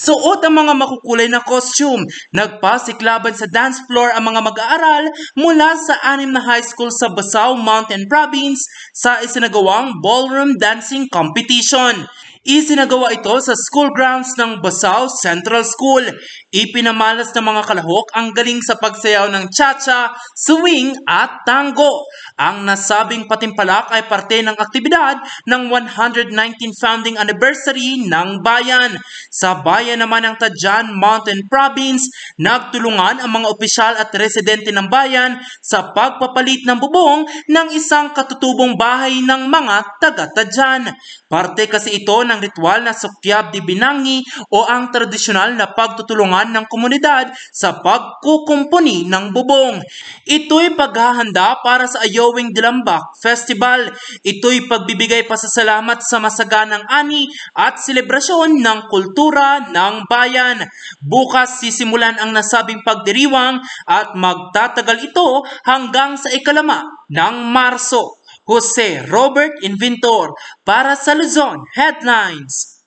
Suot ang mga makukulay na costume. Nagpasiklaban sa dance floor ang mga mag-aaral mula sa anim na high school sa Basao Mountain Province sa isinagawang ballroom dancing competition. Isinagawa ito sa school grounds ng Basao Central School. Ipinamalas ng mga kalahok ang galing sa pagsayaw ng cha-cha, swing at tango. Ang nasabing patimpalak ay parte ng aktibidad ng 119 founding anniversary ng bayan. Sa bayan naman ng Tadjan Mountain Province, nagtulungan ang mga opisyal at residente ng bayan sa pagpapalit ng bubong ng isang katutubong bahay ng mga taga-Tadjan. Parte kasi ito ng ritual na Sukyab di Binangi o ang tradisyonal na pagtutulungan ng komunidad sa pagkukumpuni ng bubong. Ito'y paghahanda para sa Ayowing Dilambak Festival. Ito'y pagbibigay pasasalamat sa masaganang ani at selebrasyon ng kultura ng bayan. Bukas sisimulan ang nasabing pagdiriwang at magtatagal ito hanggang sa ikalama ng Marso. Jose Robert Inventor para sa Luzon Headlines.